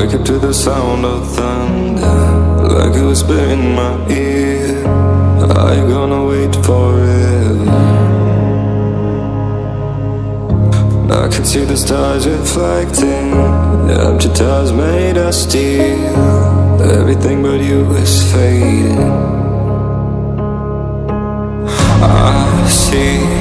Wake up to the sound of thunder Like a whisper in my ear. Are you gonna wait forever? I can see the stars reflecting Empty emptiness made of steel. Everything but you is fading. I see.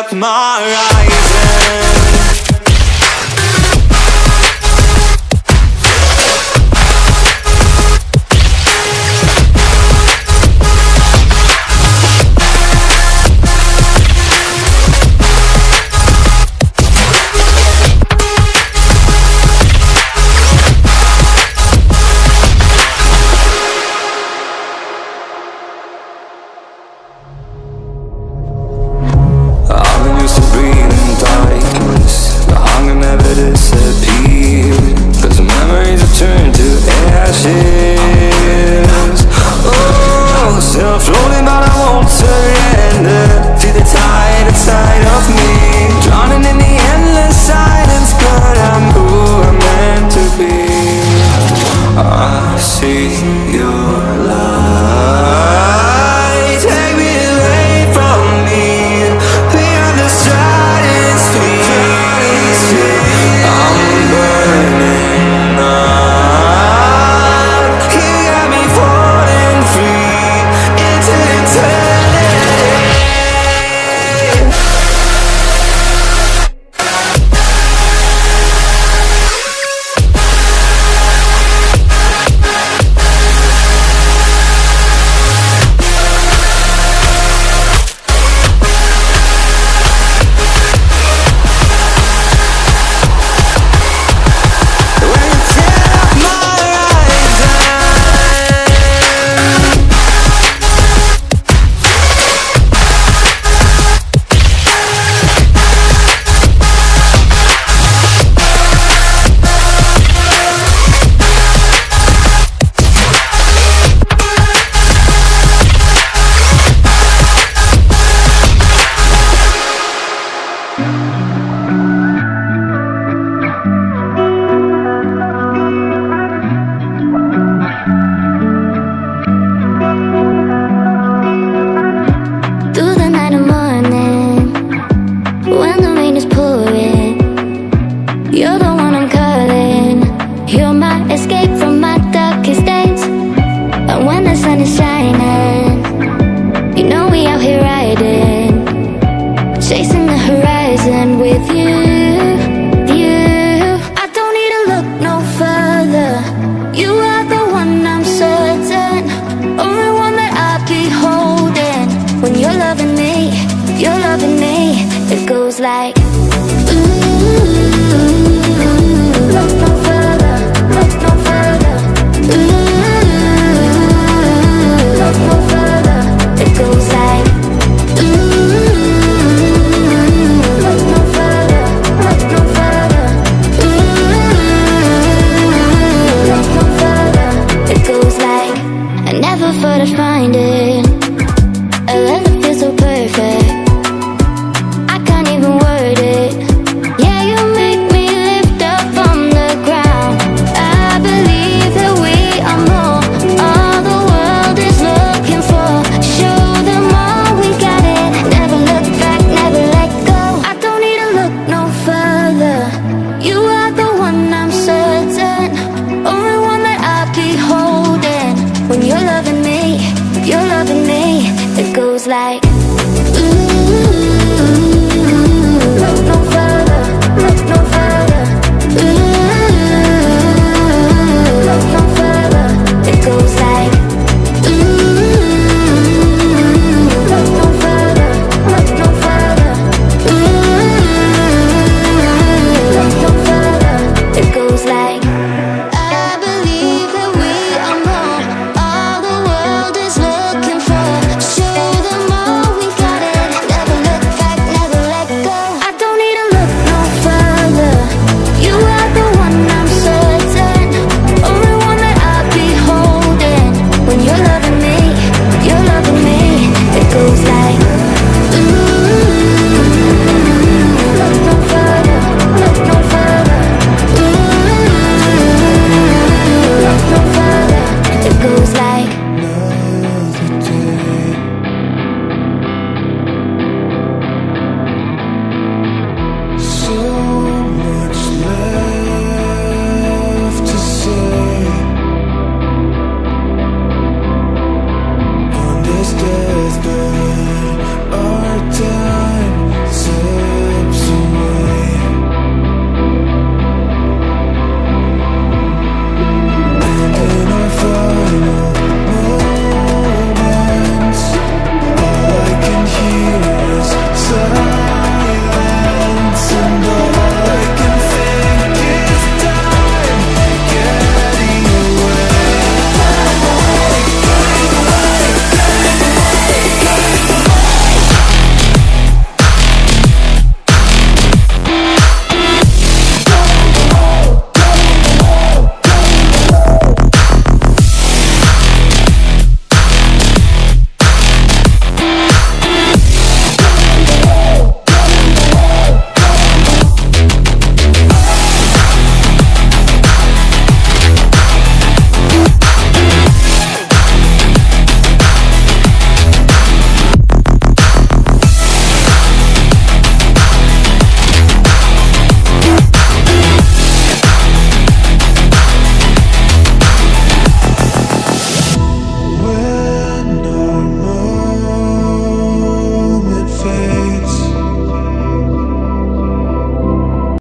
up my eyes shit Chasing the horizon with you, you. I don't need to look no further. You are the one I'm certain. Only one that I'll be holding. When you're loving me, you're loving me. It goes like But I'd find it. I love it feels so perfect.